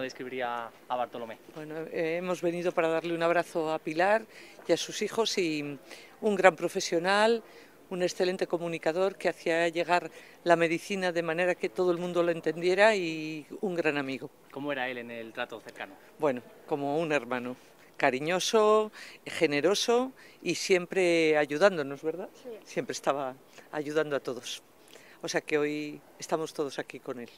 ¿cómo describiría a Bartolomé? Bueno, eh, hemos venido para darle un abrazo a Pilar y a sus hijos y un gran profesional, un excelente comunicador que hacía llegar la medicina de manera que todo el mundo lo entendiera y un gran amigo. ¿Cómo era él en el trato cercano? Bueno, como un hermano, cariñoso, generoso y siempre ayudándonos, ¿verdad? Sí. Siempre estaba ayudando a todos. O sea que hoy estamos todos aquí con él.